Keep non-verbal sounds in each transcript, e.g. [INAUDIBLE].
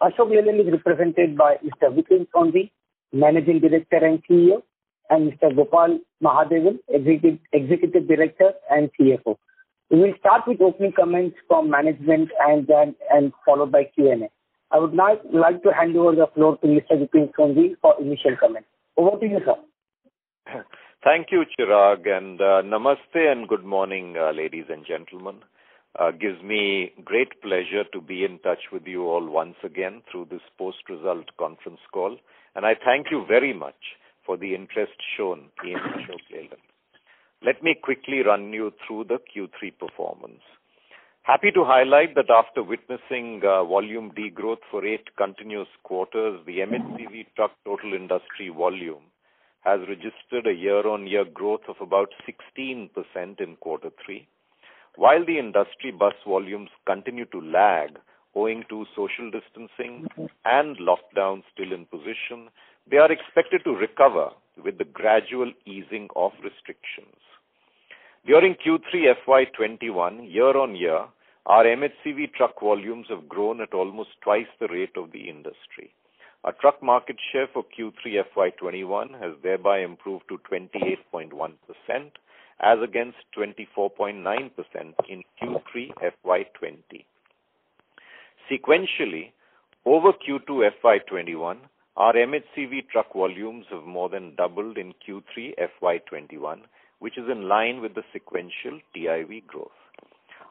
Ashok Leyland is represented by Mr. Vipin Sondhi, Managing Director and CEO, and Mr. Gopal Mahadevan, Executive Director and CFO. We will start with opening comments from management and then and followed by Q&A. I would now like to hand over the floor to Mr. Vipin Sondhi for initial comments. Over to you, sir. Thank you, Chirag, and uh, namaste and good morning, uh, ladies and gentlemen. Gives me great pleasure to be in touch with you all once again through this post-result conference call, and I thank you very much for the interest shown in Ashok [COUGHS] Leyland. Let me quickly run you through the Q3 performance. Happy to highlight that after witnessing uh, volume degrowth for eight continuous quarters, the MHCV truck total industry volume has registered a year-on-year growth of about 16% in quarter three. While the industry bus volumes continue to lag owing to social distancing and lockdown still in position, they are expected to recover with the gradual easing of restrictions. During Q3 FY21, year-on-year, our MHCV truck volumes have grown at almost twice the rate of the industry. Our truck market share for Q3 FY21 has thereby improved to 28.1% as against 24.9% in Q3 FY 2020. Sequentially, over Q2 FY 2021, our MHCV truck volumes have more than doubled in Q3 FY 2021, which is in line with the sequential TIV growth.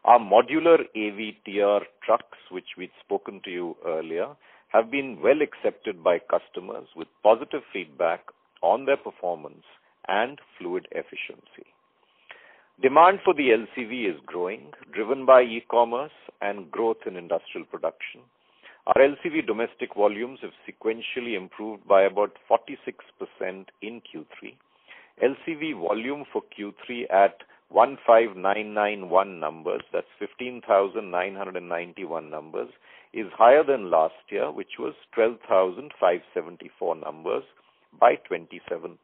Our modular AVTR trucks, which we'd spoken to you earlier, have been well accepted by customers with positive feedback on their performance and fluid efficiency. Demand for the LCV is growing, driven by e-commerce and growth in industrial production. Our LCV domestic volumes have sequentially improved by about 46% in Q3. LCV volume for Q3 at 15,991 numbers, that's 15,991 numbers, is higher than last year, which was 12,574 numbers by 27%.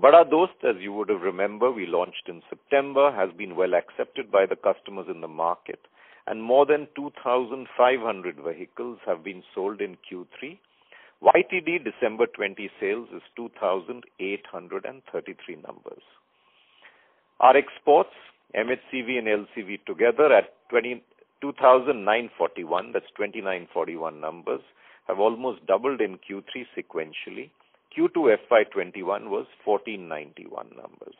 Bada Dost, as you would have remember, we launched in September, has been well accepted by the customers in the market, and more than 2,500 vehicles have been sold in Q3. YTD December 2020 sales is 2,833 numbers. Our exports, MHCV and LCV together at 2,941, that's 2,941 numbers, have almost doubled in Q3 sequentially. Q2 FY 21 was 1,491 numbers,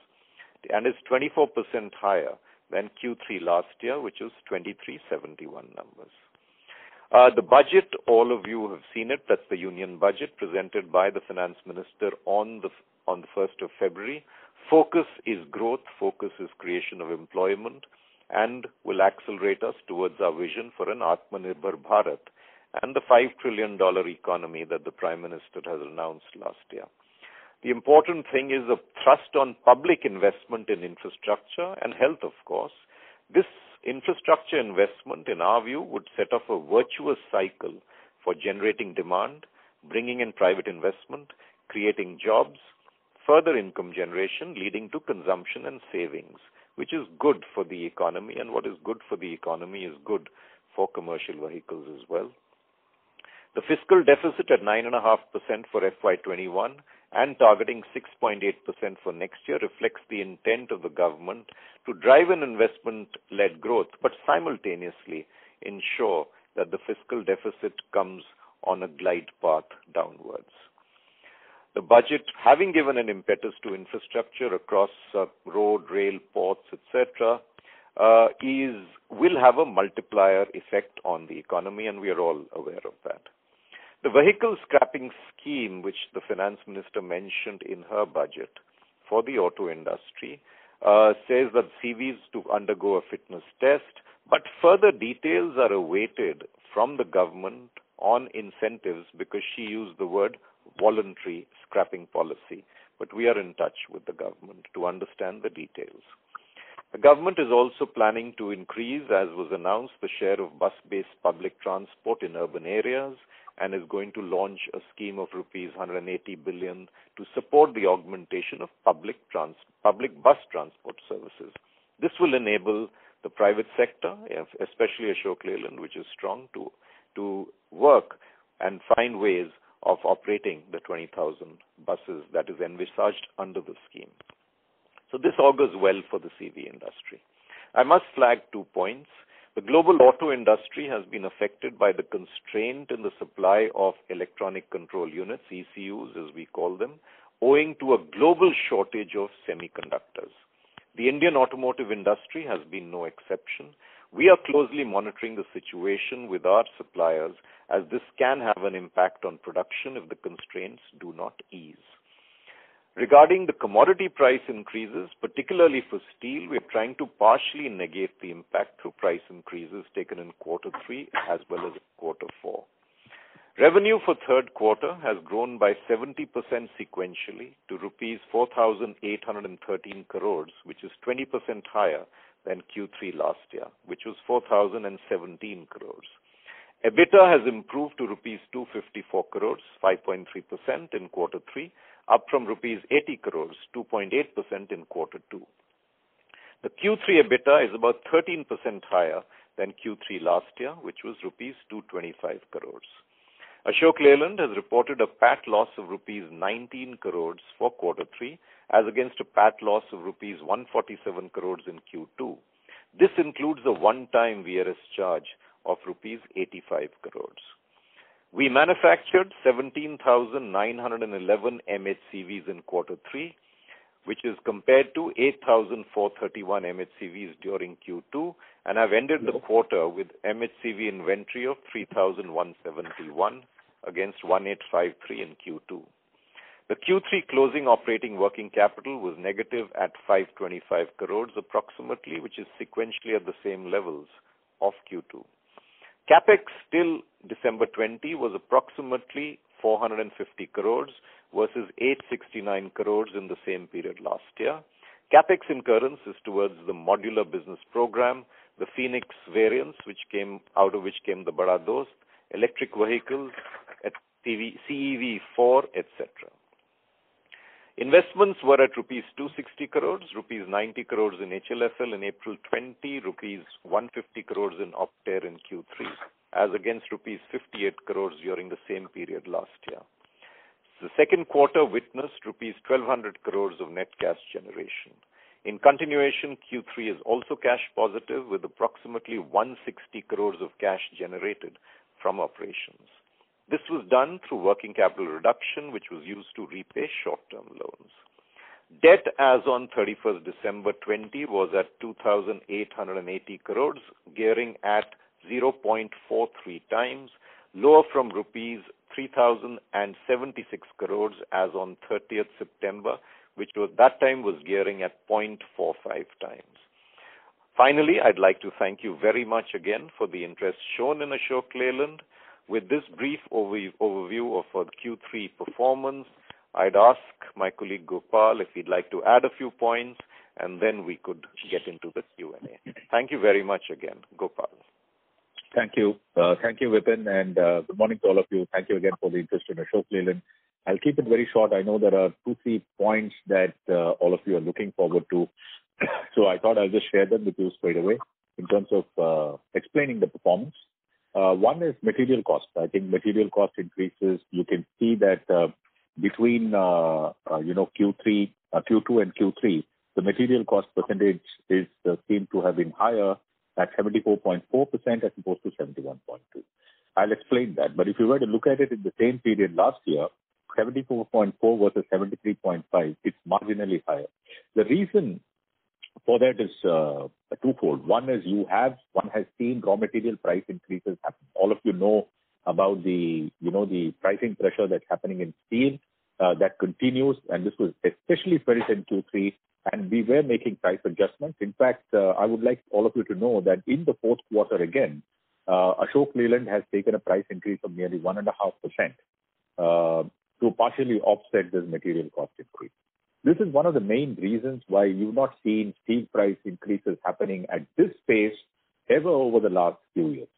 and is 24% higher than Q3 last year, which was 2,371 numbers. Uh, The budget, all of you have seen it, that's the Union Budget presented by the Finance Minister on the on the 1st of February. Focus is growth, focus is creation of employment, and will accelerate us towards our vision for an Atmanirbhar Bharat and the $5 trillion economy that the Prime Minister has announced last year. The important thing is the thrust on public investment in infrastructure and health, of course. This infrastructure investment, in our view, would set off a virtuous cycle for generating demand, bringing in private investment, creating jobs, further income generation, leading to consumption and savings, which is good for the economy, and what is good for the economy is good for commercial vehicles as well. The fiscal deficit at 9.5% for FY21 and targeting 6.8% for next year reflects the intent of the government to drive an investment-led growth, but simultaneously ensure that the fiscal deficit comes on a glide path downwards. The budget, having given an impetus to infrastructure across uh, road, rail, ports, et cetera, uh, will have a multiplier effect on the economy, and we are all aware of that. The vehicle scrapping scheme, which the Finance Minister mentioned in her budget for the auto industry, uh, says that CVs to undergo a fitness test, but further details are awaited from the government on incentives because she used the word voluntary scrapping policy. But we are in touch with the government to understand the details. The government is also planning to increase, as was announced, the share of bus-based public transport in urban areas and is going to launch a scheme of rupees 180 billion to support the augmentation of public bus transport services. This will enable the private sector, especially Ashok Leyland, which is strong, to to work and find ways of operating the 20,000 buses that is envisaged under the scheme. So this augurs well for the CV industry. I must flag two points. The global auto industry has been affected by the constraint in the supply of electronic control units, ECUs as we call them, owing to a global shortage of semiconductors. The Indian automotive industry has been no exception. We are closely monitoring the situation with our suppliers as this can have an impact on production if the constraints do not ease. Regarding the commodity price increases, particularly for steel, we are trying to partially negate the impact through price increases taken in quarter three as well as quarter four. Revenue for third quarter has grown by 70% sequentially to rupees 4,813 crores, which is 20% higher than Q3 last year, which was 4,017 crores. EBITDA has improved to rupees 254 crores, 5.3% in quarter three, up from rupees 80 crores, 2.8% in quarter two. The Q3 EBITDA is about 13% higher than Q3 last year, which was rupees 225 crores. Ashok Leyland has reported a PAT loss of rupees 19 crores for quarter three, as against a PAT loss of rupees 147 crores in Q2. This includes a one-time VRS charge of rupees 85 crores. We manufactured 17,911 MHCVs in quarter three, which is compared to 8,431 MHCVs during Q2, and have ended the quarter with MHCV inventory of 3,171 against 1,853 in Q2. The Q3 closing operating working capital was negative at 525 crores approximately, which is sequentially at the same levels of Q2. CapEx till December 20 was approximately 450 crores versus 869 crores in the same period last year. CapEx incurrence is towards the modular business program, the Phoenix variants, which came out of which came the Bada Dost, electric vehicles, CEV4, etc. Investments were at rupees 260 crores, rupees 90 crores in HLFL in April 20, rupees 150 crores in Optare in Q3, as against rupees 58 crores during the same period last year. The second quarter witnessed rupees 1,200 crores of net cash generation. In continuation, Q3 is also cash positive with approximately 160 crores of cash generated from operations. This was done through working capital reduction, which was used to repay short-term loans. Debt as on 31st December 20 was at 2,880 crores, gearing at 0.43 times, lower from rupees 3,076 crores as on 30th September, which was that time was gearing at 0.45 times. Finally, I'd like to thank you very much again for the interest shown in Ashok Leyland. With this brief overview of uh, our Q3 performance, I'd ask my colleague Gopal if he'd like to add a few points, and then we could get into the Q&A. Thank you very much again. Gopal. Thank you. Uh, thank you, Vipin, and uh, good morning to all of you. Thank you again for the interest in Ashok Leyland. I'll keep it very short. I know there are two, three points that all of you are looking forward to, [COUGHS] so I thought I'll just share them with you straight away in terms of explaining the performance. Uh, one is material cost. I think material cost increases. You can see that uh, between uh, you know Q2 and Q3, the material cost percentage is seemed to have been higher at 74.4% as opposed to 71.2. I'll explain that. But if you were to look at it in the same period last year, 74.4 versus 73.5, it's marginally higher. The reason for that is twofold. One is you have one has seen raw material price increases happen. All of you know about the you know the pricing pressure that's happening in steel uh, that continues, and this was especially felt in Q3, and we were making price adjustments. In fact, uh, I would like all of you to know that in the fourth quarter again, Ashok Leyland has taken a price increase of nearly 1.5% to partially offset this material cost increase. This is one of the main reasons why you've not seen steel price increases happening at this pace ever over the last few years.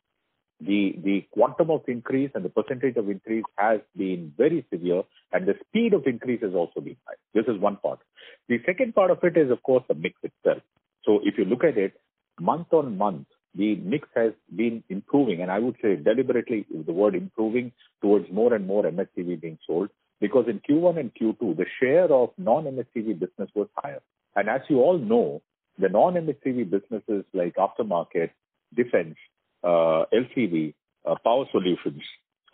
The the quantum of increase and the percentage of increase has been very severe, and the speed of increase has also been high. This is one part. The second part of it is, of course, the mix itself. So if you look at it, month on month, the mix has been improving, and I would say deliberately is the word improving towards more and more MHCV being sold, because in Q1 and Q2, the share of non-MHCV business was higher. And as you all know, the non-MHCV businesses like aftermarket, defense, uh, LCV, uh, power solutions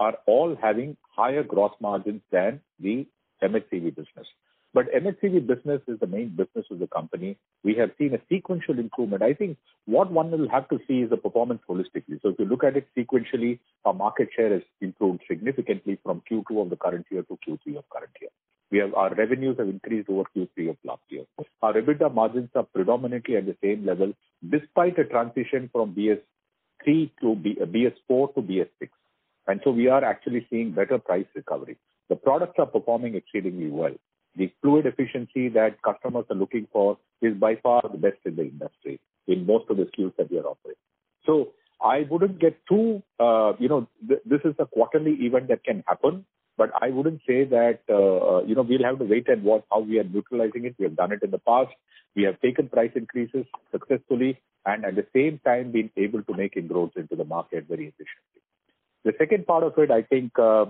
are all having higher gross margins than the MHCV business. But MHCV business is the main business of the company. We have seen a sequential improvement. I think what one will have to see is the performance holistically. So if you look at it sequentially, our market share has improved significantly from Q2 of the current year to Q3 of current year. We have Our revenues have increased over Q3 of last year. Our EBITDA margins are predominantly at the same level, despite a transition from BS3 to BS4 to BS6. And so we are actually seeing better price recovery. The products are performing exceedingly well. The fluid efficiency that customers are looking for is by far the best in the industry in most of the SKUs that we are offering. So I wouldn't get too, uh, you know, th- this is a quarterly event that can happen, but I wouldn't say that, uh, you know, we'll have to wait and watch how we are neutralizing it. We have done it in the past. We have taken price increases successfully and at the same time been able to make inroads into the market very efficiently. The second part of it, I think, uh,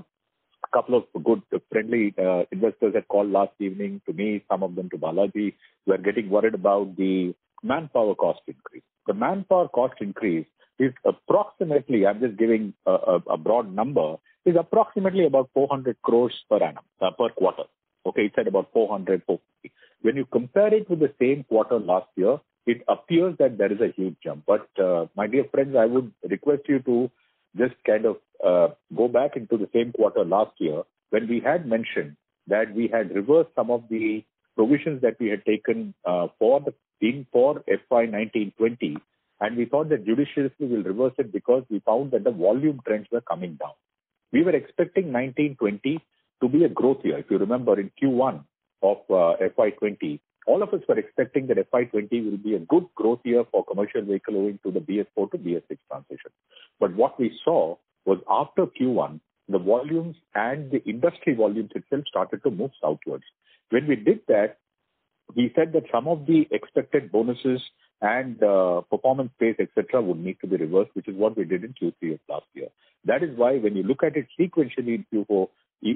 a couple of good friendly uh, investors had called last evening to me, some of them to Balaji, were getting worried about the manpower cost increase. The manpower cost increase is approximately, I'm just giving a, a, a broad number, is approximately about 400 crores per annum, uh, per quarter. Okay, it's at about 400, 450. When you compare it with the same quarter last year, it appears that there is a huge jump. But uh, my dear friends, I would request you to just kind of uh, go back into the same quarter last year when we had mentioned that we had reversed some of the provisions that we had taken uh, for the in for FY 1920, and we thought that judiciously we will reverse it because we found that the volume trends were coming down. We were expecting 1920 to be a growth year. If you remember, in Q1 of uh, FY 20, all of us were expecting that FY 20 will be a good growth year for commercial vehicle owing to the BS4 to BS6 transition. But what we saw was after Q1, the volumes and the industry volumes itself started to move southwards. When we did that, we said that some of the expected bonuses and uh, performance pays, etc., would need to be reversed, which is what we did in Q3 of last year. That is why when you look at it sequentially in Q4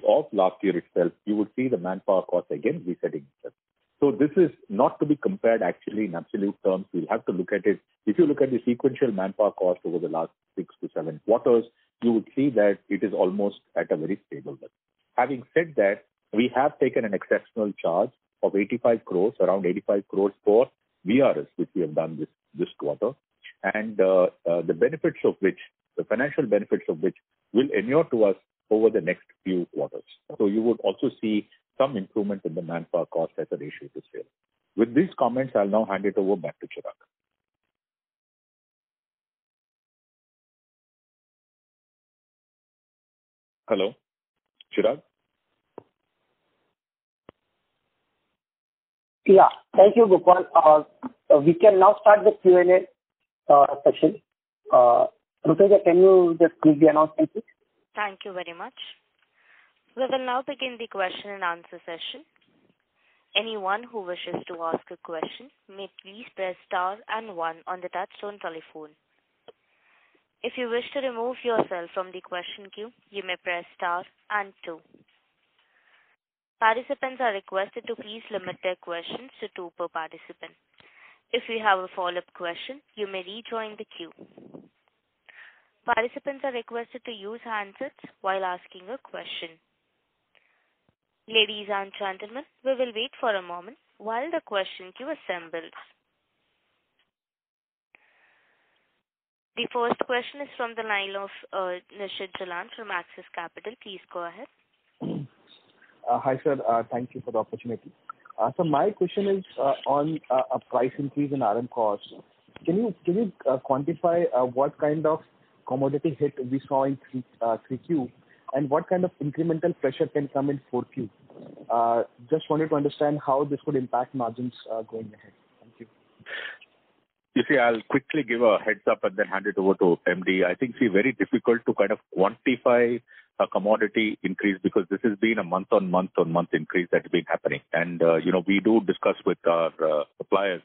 of last year itself, you would see the manpower cost again resetting itself. So this is not to be compared actually in absolute terms. We'll have to look at it. If you look at the sequential manpower cost over the last six to seven quarters, you would see that it is almost at a very stable level. Having said that, we have taken an exceptional charge of 85 crores, around 85 crores for VRS, which we have done this, this quarter, and uh, uh, the benefits of which, the financial benefits of which will inure to us over the next few quarters. So you would also see some improvement in the manpower cost as a ratio to sales. With these comments, I'll now hand it over back to Chirag. Hello, Chirag? Yeah. Thank you, Gopal. Uh, we can now start the Q&A uh, session. Uh, Rutuja, can you just give the announcement, please? Thank you very much. We will now begin the question and answer session. Anyone who wishes to ask a question may please press star and one on the touchtone telephone. If you wish to remove yourself from the question queue, you may press star and two. Participants are requested to please limit their questions to two per participant. If you have a follow-up question, you may rejoin the queue. Participants are requested to use handsets while asking a question. Ladies and gentlemen, we will wait for a moment while the question queue assembles. The first question is from the line of uh, Nishit Jalan from Axis Capital. Please go ahead. Uh, hi, sir. Uh, thank you for the opportunity. So my question is on a price increase in RM costs. Can you can you quantify what kind of commodity hit we saw in 3, uh, 3Q and what kind of incremental pressure can come in 4Q? Uh, just wanted to understand how this could impact margins uh, going ahead. Thank you. You see, I'll quickly give a heads up and then hand it over to MD. I think it's very difficult to kind of quantify a commodity increase because this has been a month-on-month-on-month increase that's been happening. And, uh, you know, we do discuss with our uh, suppliers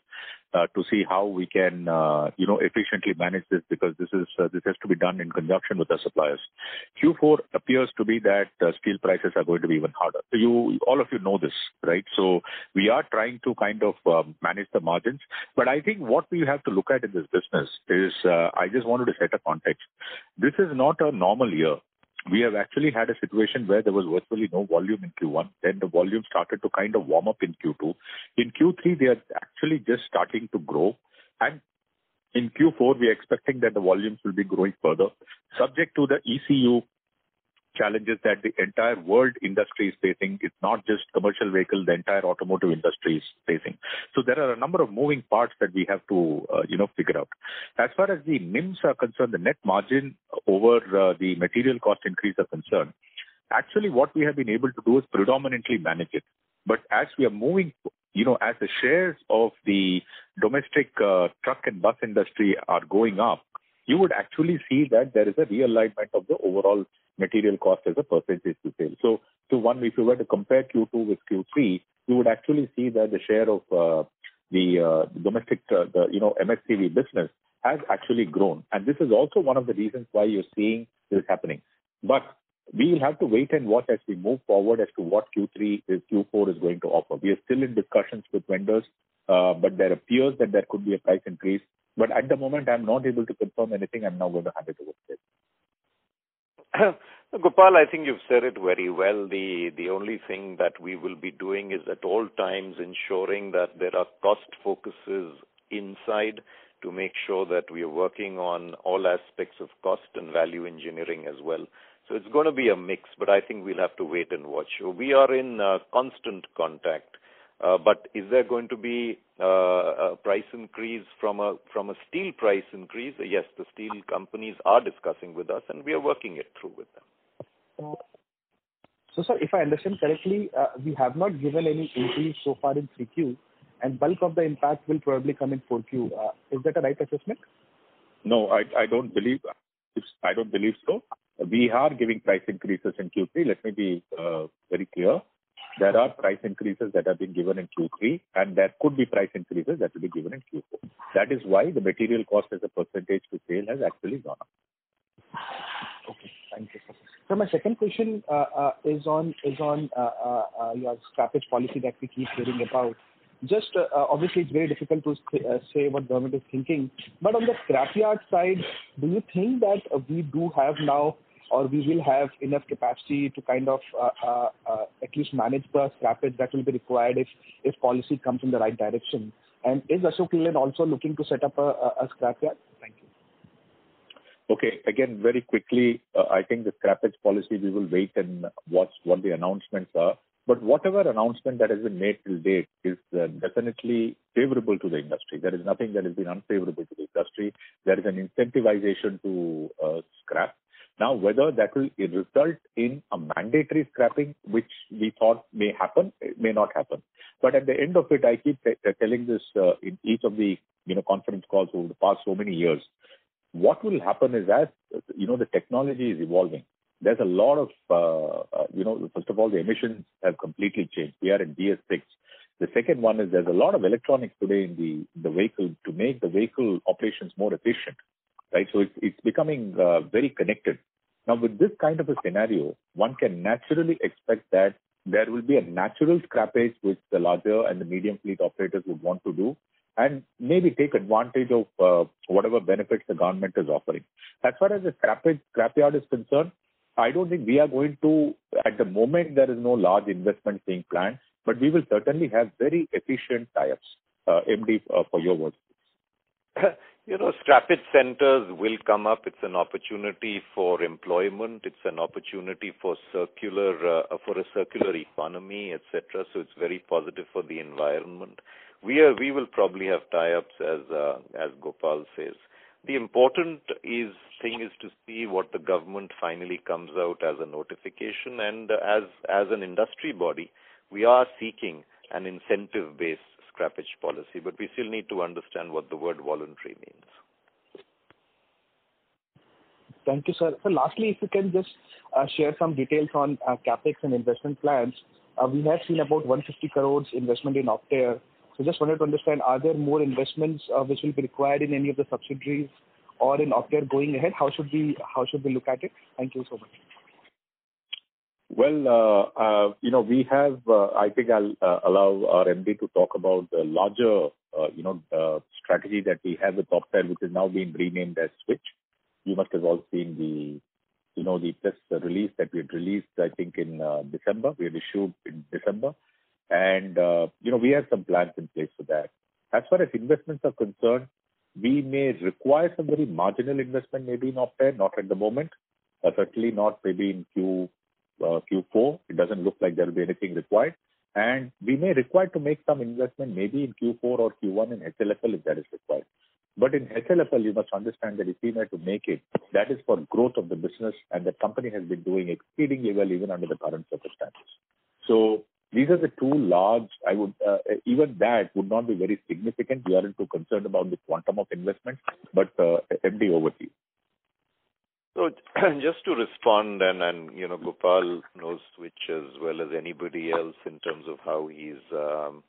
uh, to see how we can, uh, you know, efficiently manage this because this is uh, this has to be done in conjunction with our suppliers. Q4 appears to be that uh, steel prices are going to be even harder. You, all of you know this, right? So we are trying to kind of um, manage the margins, but I think what we have to look at in this business is, uh, I just wanted to set a context. This is not a normal year we have actually had a situation where there was virtually no volume in Q1. Then the volume started to kind of warm up in Q2. In Q3, they are actually just starting to grow. And in Q4, we are expecting that the volumes will be growing further, subject to the ECU challenges that the entire world industry is facing. It's not just commercial vehicle, the entire automotive industry is facing. So there are a number of moving parts that we have to, uh, you know, figure out. As far as the NIMs are concerned, the net margin over uh, the material cost increase are concerned, actually what we have been able to do is predominantly manage it. But as we are moving, you know, as the shares of the domestic uh, truck and bus industry are going up, you would actually see that there is a realignment of the overall material cost as a percentage to sales. So, so one, if you were to compare Q2 with Q3, you would actually see that the share of uh, the uh, domestic, uh, the you know MHCV business has actually grown, and this is also one of the reasons why you're seeing this happening. But we will have to wait and watch as we move forward as to what Q3 is Q4 is going to offer. We are still in discussions with vendors, uh, but there appears that there could be a price increase but at the moment, I'm not able to confirm anything. I'm now going to hand it over to [CLEARS THROAT] Gopal, I think you've said it very well. The the only thing that we will be doing is at all times ensuring that there are cost focuses inside to make sure that we are working on all aspects of cost and value engineering as well. So it's going to be a mix, but I think we'll have to wait and watch. We are in uh, constant contact but is there going to be uh, a price increase from a from a steel price increase? Yes, the steel companies are discussing with us, and we are working it through with them. So, sir, if I understand correctly, uh, we have not given any increase so far in 3Q, and bulk of the impact will probably come in 4Q. Is that a right assessment? No, I I don't believe I don't believe so. We are giving price increases in Q3. Let me be very clear. There are price increases that have been given in Q3, and there could be price increases that will be given in Q4. That is why the material cost as a percentage to sale has actually gone up. Okay. Thank you. So my second question uh, uh, is on uh, your scrappage policy that we keep hearing about. Just obviously, it's very difficult to say what government is thinking. But on the scrapyard side, do you think that we do have now or we will have enough capacity to kind of uh, uh, uh, at least manage the scrappage that will be required if if policy comes in the right direction? And is Ashok Leyland also looking to set up a scrapyard? Thank you. Okay. Again, very quickly, I think the scrappage policy, we will wait and watch what the announcements are. But whatever announcement that has been made till date is definitely favorable to the industry. There is nothing that has been unfavorable to the industry. There is an incentivization to scrap. Now, whether that will result in a mandatory scrapping, which we thought may happen, it may not happen. But at the end of it, I keep t- telling this uh, in each of the you know conference calls over the past so many years. What will happen is as you know the technology is evolving. There's a lot of uh, uh, you know first of all the emissions have completely changed. We are in BS6. The second one is there's a lot of electronics today in the the vehicle to make the vehicle operations more efficient right? So it's, it's becoming uh, very connected. Now, with this kind of a scenario, one can naturally expect that there will be a natural scrappage which the larger and the medium fleet operators would want to do and maybe take advantage of uh, whatever benefits the government is offering. As far as the scrappage, scrapyard is concerned, I don't think we are going to, at the moment, there is no large investment being planned, but we will certainly have very efficient tie-ups. Uh, MD, uh, for your words. [LAUGHS] You know, scrappage centers will come up. It's an opportunity for employment. It's an opportunity for circular uh, for a circular economy, etc. So it's very positive for the environment. We are we will probably have tie-ups as uh, as Gopal says. The important is thing is to see what the government finally comes out as a notification, and as as an industry body, we are seeking an incentive-based scrappage policy, but we still need to understand what the word voluntary means. Thank you, sir. So lastly, if you can just uh, share some details on uh, CapEx and investment plans. Uh, we have seen about 150 crores investment in Optare. Just wanted to understand, are there more investments which will be required in any of the subsidiaries or in Optare going ahead? How should we how should we look at it? Thank you so much. Well, uh, uh, you know, we have, Uh, I think I'll allow our MD to talk about the larger you know, strategy that we have with Optare, which is now being renamed as Switch. You must have all seen the you know, the press release that we had released, I think, in December. We had issued in December. And you know, we have some plans in place for that. As far as investments are concerned, we may require some very marginal investment maybe in Optare, not at the moment. Certainly not maybe in Q4. It doesn't look like there'll be anything required. And we may require to make some investment maybe in Q4 or Q1 in HLFL if that is required. But in HLFL, you must understand that if we were to make it, that is for growth of the business, and the company has been doing exceedingly well even under the current circumstances. So these are the two large, I would uh even that would not be very significant. We aren't too concerned about the quantum of investment. But MD, over to you. So [CLEARS THROAT] just to respond, and and you know, Gopal knows Switch as well as anybody else in terms of how he's um,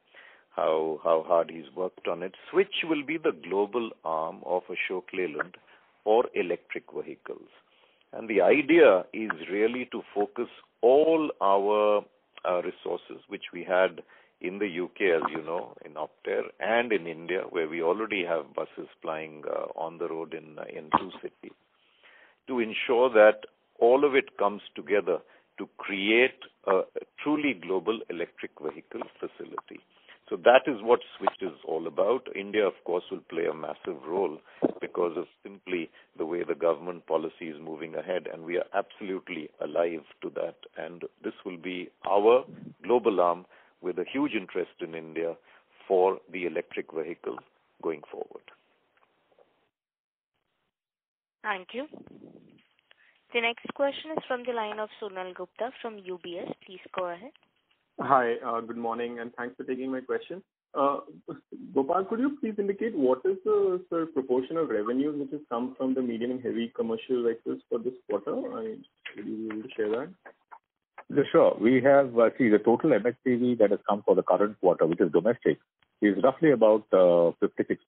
how how hard he's worked on it. Switch will be the global arm of Ashok Leyland for electric vehicles. And the idea is really to focus all our uh, resources, which we had in the U.K., as you know, in Optare, and in India, where we already have buses plying on the road in in two cities, to ensure that all of it comes together to create a truly global electric vehicle facility. So that is what Switch is all about. India, of course, will play a massive role because of simply the way the government policy is moving ahead, and we are absolutely alive to that. And this will be our global arm with a huge interest in India for the electric vehicle going forward. Thank you. The next question is from the line of Sonal Gupta from UBS. Please go ahead. Hi. Uh, good morning, and thanks for taking my question. Uh, Gopal, could you please indicate what is the proportion of revenue which has come from the medium and heavy commercial vehicles for this quarter? Would you be able to share that? Sure. We have, uh, see, the total MHCV that has come for the current quarter, which is domestic, is roughly about uh, 56%.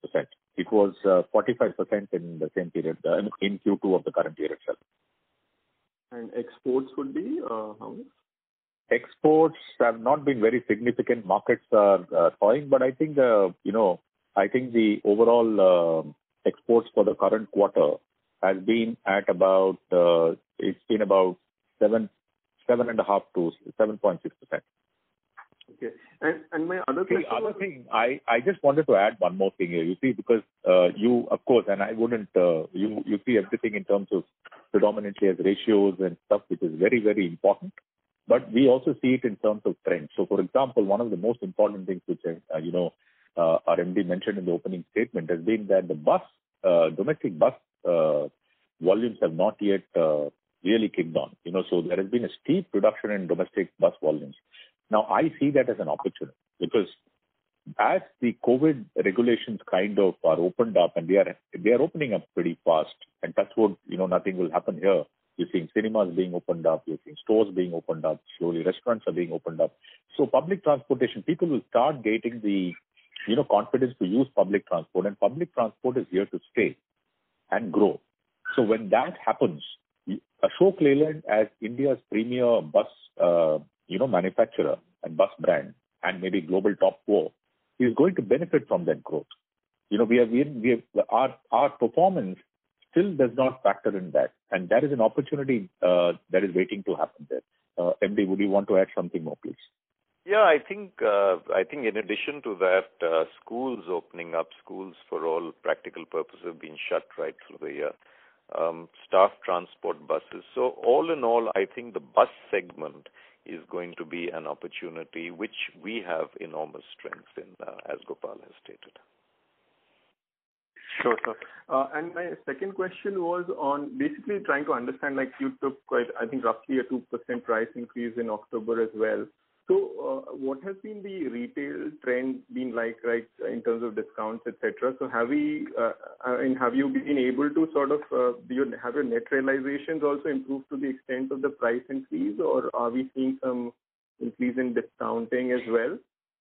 It was uh, 45% in the same period, uh, in Q2 of the current year itself. And exports would be how much? Exports have not been very significant. Markets are thawing, but I think uh you know, I think the overall exports for the current quarter has been at about 7.5%-7.6%. Okay. My other. The other thing, I I just wanted to add one more thing here. You see, because uh, you, of course, and I wouldn't, uh, you you see everything in terms of predominantly as ratios and stuff, which is very very important. But we also see it in terms of trends. So, for example, one of the most important things which uh, you uh, our MD mentioned in the opening statement has been that the bus, domestic bus volumes have not yet really kicked on. You know, so there has been a steep reduction in domestic bus volumes. I see that as an opportunity because as the COVID regulations kind of are opened up, and they are they are opening up pretty fast, and that's what you know nothing will happen here. You're seeing cinemas being opened up, you're seeing stores being opened up, slowly restaurants are being opened up. So public transportation, people will start getting the you know confidence to use public transport, and public transport is here to stay and grow. So when that happens, Ashok Leyland, as India's premier bus uh, manufacturer and bus brand, and maybe global top four, is going to benefit from that growth. You know, we have, we have, we have our our performance still does not factor in that, and that is an opportunity uh, that is waiting to happen there. Uh, MD, would you want to add something more, please? Yeah, I think uh, I think in addition to that, uh, schools opening up, schools for all practical purposes have been shut right through the year. Um, Staff transport buses. So all in all, I think the bus segment is going to be an opportunity which we have enormous strength in, uh, as Gopal has stated. Sure, sir. Uh, and my second question was on basically trying to understand, like you took quite, I think, roughly a 2% price increase in October as well. So, uh, what has been the retail trend been like right, in terms of discounts, et cetera? So have we uh, uh, and have you been able to sort of, have your net realizations also improved to the extent of the price increase, or are we seeing some increase in discounting as well?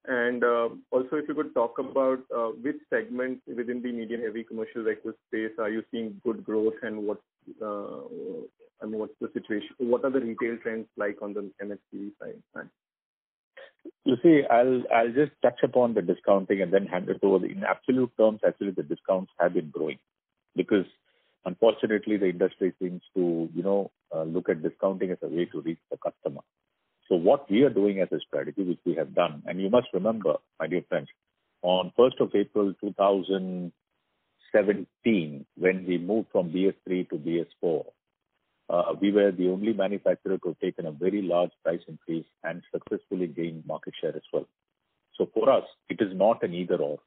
And also, if you could talk about which segments within the medium heavy commercial vehicle space are you seeing good growth and what's the situation? What are the retail trends like on the MHCV side? You see, I'll I'll just touch upon the discounting and then hand it over. In absolute terms, actually, the discounts have been growing because unfortunately, the industry seems to you know, uh, look at discounting as a way to reach the customer. So what we are doing as a strategy, which we have done, and you must remember, my dear friends, on 1st of April 2017, when we moved from BS3 to BS4, Uh, we were the only manufacturer to have taken a very large price increase and successfully gained market share as well. So for us, it is not an either/or.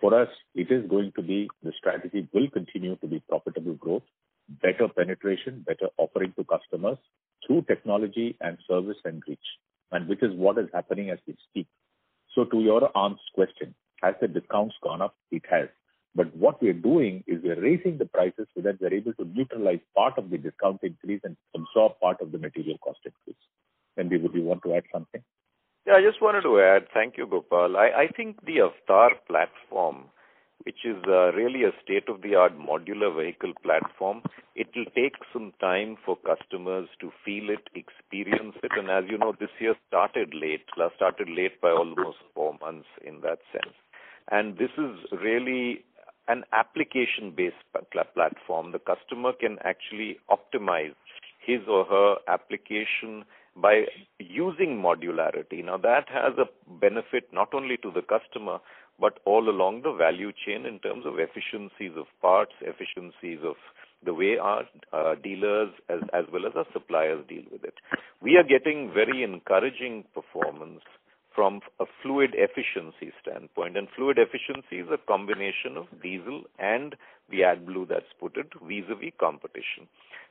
For us, it is going to be the strategy will continue to be profitable growth, better penetration, better offering to customers through technology and service and reach, and which is what is happening as we speak. So to your aunt's question, has the discounts gone up? It has. But what we are doing is we are raising the prices so that we are able to neutralize part of the discount increase and absorb part of the material cost increase. And would you want to add something? Yeah, I just wanted to add, thank you, Gopal. I think the AVTR platform, which is uh, really a state-of-the-art modular vehicle platform, it will take some time for customers to feel it, experience it. And as you know, this year started late, uh, started late by almost four months in that sense. And this is really an application-based platform. The customer can actually optimize his or her application by using modularity. Now, that has a benefit not only to the customer, but all along the value chain in terms of efficiencies of parts, efficiencies of the way our uh, dealers as well as our suppliers deal with it. We are getting very encouraging performance from a fluid efficiency standpoint. And fluid efficiency is a combination of diesel and the AdBlue that's put it vis-à-vis competition.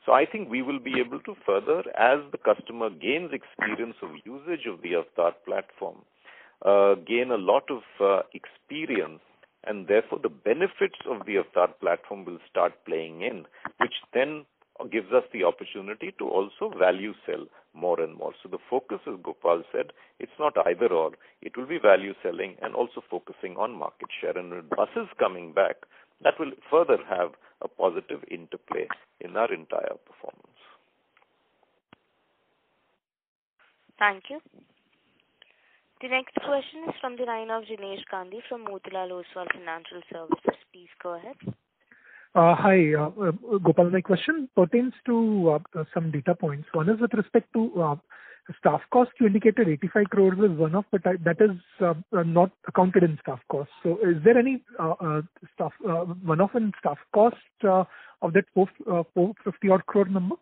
So I think we will be able to further, as the customer gains experience of usage of the AVTR platform, uh, gain a lot of uh, experience, and therefore the benefits of the AVTR platform will start playing in, which then gives us the opportunity to also value sell more and more. So the focus, as Gopal said, it's not either/or. It will be value selling and also focusing on market share. And with buses coming back, that will further have a positive interplay in our entire performance. Thank you. The next question is from the line of Jinesh Gandhi from Motilal Oswal Financial Services. Please go ahead. Uh, hi, uh, uh, Gopal. My question pertains to some data points. One is with respect to staff cost. You indicated 85 crores is one-off, but that is not accounted in staff cost. So is there any staff one-off in staff cost of that 450-odd crore number?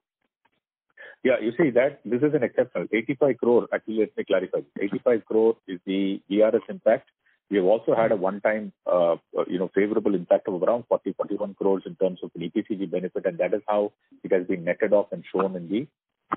Yeah, you see that this is an exceptional 85 crore. Actually, let me clarify. 85 crore is the VRS impact. We have also had a mm-hmm. one-time uh, uh, you know, favorable impact of around 40-41 crores in terms of an EPCG benefit, and that is how it has been netted off and shown in the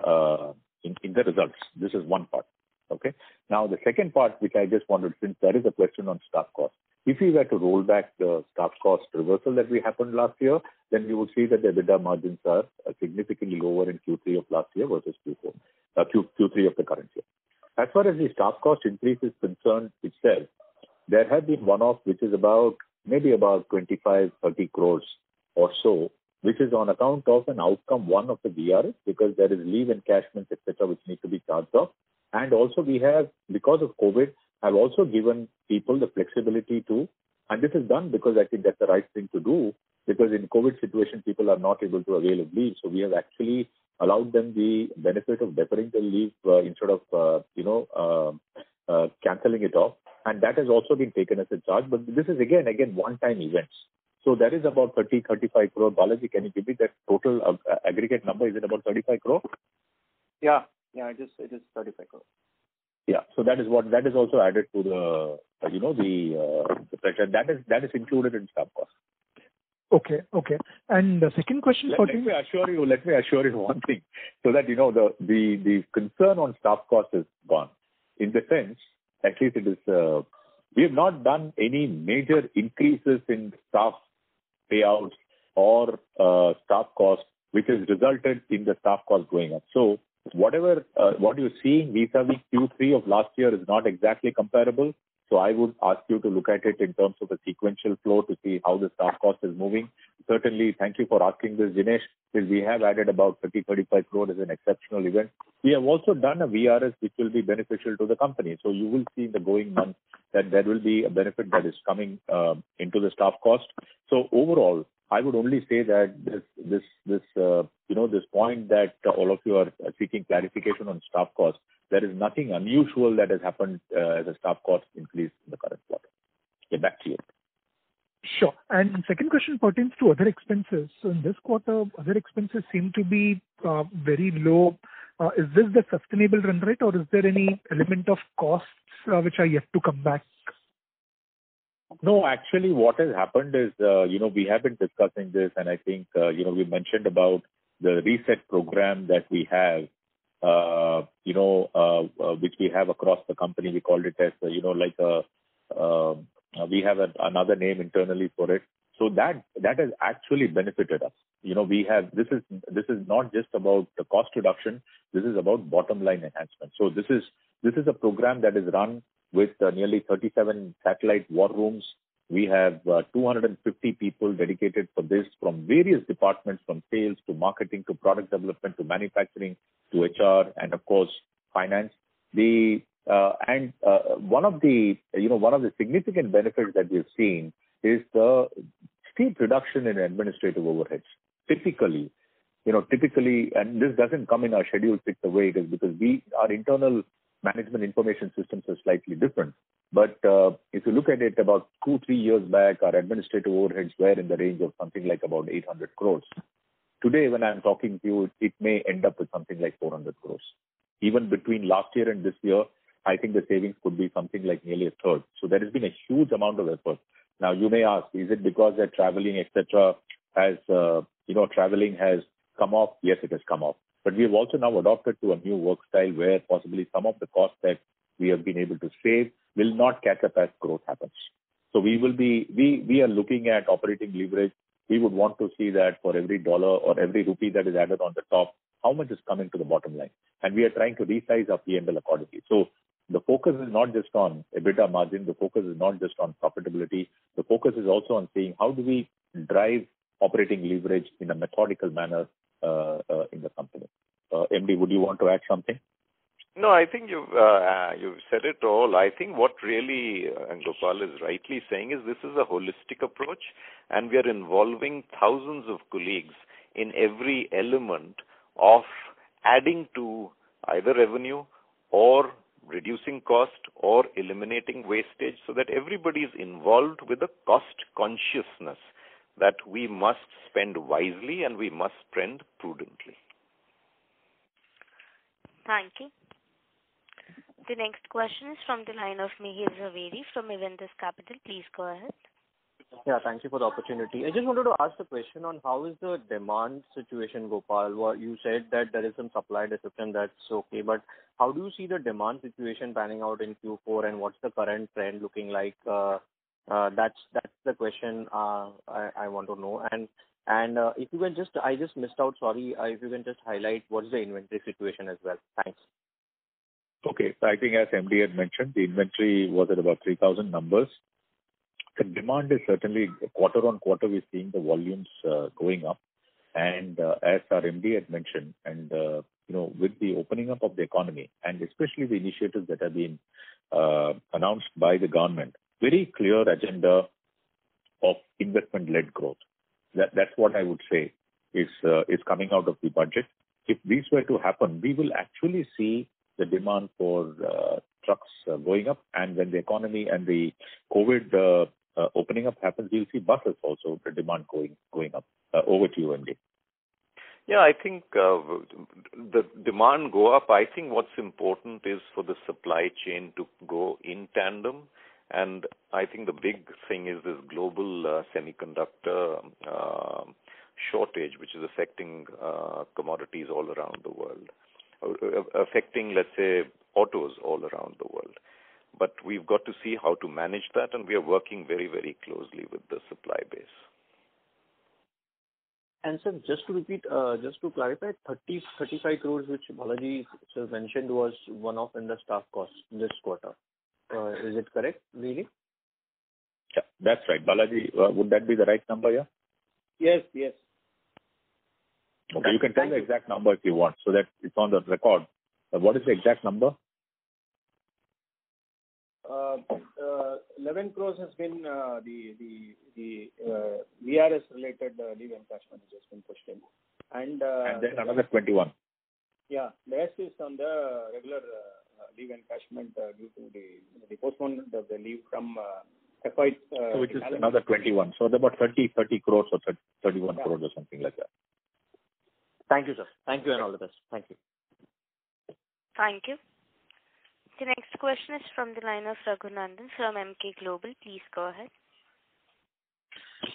uh, in the results. This is one part. Okay? Now, the second part, which I just wanted, since there is a question on staff cost, if we were to roll back the staff cost reversal that we happened last year, then you would see that the EBITDA margins are significantly lower in Q3 of last year versus Q4, Q3 of the current year. As far as the staff cost increase is concerned itself, there have been one-off, which is about maybe about 25-30 crores or so, which is on account of an outcome one of the VRS because there is leave encashment, etc., which need to be charged off. And also, we have, because of COVID, have also given people the flexibility to, and this is done because I think that's the right thing to do because in COVID situation, people are not able to avail of leave. So we have actually allowed them the benefit of deferring the leave uh, instead of uh, you know uh, canceling it off. And that has also been taken as a charge. But this is, again, again one-time events. So that is about 30-35 crore. Balaji, can you give me that total aggregate number? Is it about 35 crore? Yeah. Yeah, it is. It is 35 crore. Yeah. So that is what that is also added to the you know the, uh, the pressure. That is included in staff cost. Okay. Okay. And the second question let, for let me assure you. Let me assure you one thing so that you know the the the concern on staff cost is gone. In the sense, at least it is uh, we have not done any major increases in staff payouts or uh, staff costs, which has resulted in the staff cost going up. So whatever uh, what you're seeing vis-à-vis Q3 of last year is not exactly comparable. So I would ask you to look at it in terms of a sequential flow to see how the staff cost is moving. Certainly, thank you for asking this, Jinesh, because we have added about 30, 35 crore as an exceptional event. We have also done a VRS which will be beneficial to the company. So you will see in the going months that there will be a benefit that is coming uh, into the staff cost. So overall, I would only say that this this this uh, you know this point that all of you are seeking clarification on staff cost there is nothing unusual that has happened uh, as a staff cost increase in the current quarter. Get back to you. Sure. And second question pertains to other expenses. So in this quarter, other expenses seem to be uh, very low. Uh, is this the sustainable run rate, or is there any element of costs which are yet to come back? No, actually, what has happened is, you know, we have been discussing this, and I think, you know, we mentioned about the reset program that we have Uh, you know, uh, uh, which we have across the company. We called it as, uh, you know, like a, we have another name internally for it. So that that has actually benefited us. You know, we have this is this is not just about the cost reduction. This is about bottom line enhancement. So this is this is a program that is run with nearly 37 satellite war rooms we have uh, 250 people dedicated for this from various departments, from sales to marketing to product development to manufacturing to HR and of course finance. The uh, and uh, one of the you know one of the significant benefits that we've seen is the steep reduction in administrative overheads. Typically, you know, typically, and this doesn't come in our schedule fixed the way it is because we our internal management information systems are slightly different. But uh, if you look at it about two, three years back, our administrative overheads were in the range of something like about 800 crores. Today, when I'm talking to you, it may end up with something like 400 crores. Even between last year and this year, I think the savings could be something like nearly a third. So there has been a huge amount of effort. Now, you may ask, is it because that traveling, etc., has, uh, you know, traveling has come off? Yes, it has come off. But we have also now adopted to a new work style where possibly some of the costs that we have been able to save will not catch up as growth happens. So we will be, we, we are looking at operating leverage. We would want to see that for every dollar or every rupee that is added on the top, how much is coming to the bottom line. And we are trying to resize our P&L accordingly. So the focus is not just on EBITDA margin. The focus is not just on profitability. The focus is also on seeing how do we drive operating leverage in a methodical manner uh, uh, in the company. Uh, MD, would you want to add something? No, I think you've uh, you've said it all. I think what really uh, Gopal is rightly saying is this is a holistic approach, and we are involving thousands of colleagues in every element of adding to either revenue or reducing cost or eliminating wastage, so that everybody is involved with a cost consciousness that we must spend wisely and we must spend prudently. Thank you. The next question is from the line of Mihir Zaveri from Avendus Capital. Please go ahead. Yeah, thank you for the opportunity. I just wanted to ask a question on how is the demand situation, Gopal? Well, you said that there is some supply disruption, that's okay, but how do you see the demand situation panning out in Q4, and what's the current trend looking like? Uh, uh, that's the question uh, I, I want to know. And uh, if you can just, I just missed out. Sorry, uh, if you can just highlight what's the inventory situation as well. Thanks. Okay. I think as MD had mentioned, the inventory was at about 3,000 numbers. The demand is certainly quarter-on-quarter, we're seeing the volumes uh, going up. And as our MD had mentioned, and you know, with the opening up of the economy, and especially the initiatives that have been announced by the government, very clear agenda of investment-led growth. That's what I would say is is coming out of the budget. If these were to happen, we will actually see the demand for uh, trucks uh, going up. And when the economy and the COVID uh, opening up happens, you'll see buses also, the demand going going up. Over to you, MD. Yeah, I think uh, the demand go up. I think what's important is for the supply chain to go in tandem. And I think the big thing is this global uh, semiconductor uh, shortage, which is affecting uh, commodities all around the world. Uh, affecting, let's say, autos all around the world. But we've got to see how to manage that, and we are working very, very closely with the supply base. And sir, just to repeat, uh, just to clarify, 30, 35 crores, which Balaji sir mentioned, was one-off in the staff cost this quarter. Uh, is it correct, really? Yeah, that's right. Balaji, uh, would that be the right number, yeah? Yes, yes. Okay. You can tell the exact number if you want so that it's on the record. Uh, what is the exact number? 11 crores has been the VRS-related leave encashment which has been pushed in. And then another 21. Yeah. The rest is on the regular leave encashment uh, due to the postponement of the leave from uh, FY. Which uh, is another 21. About 30 crores or 31 crores or something like that. Thank you, sir. Thank you and all the best. Thank you. Thank you. The next question is from the line of Raghunandhan from Emkay Global. Please go ahead.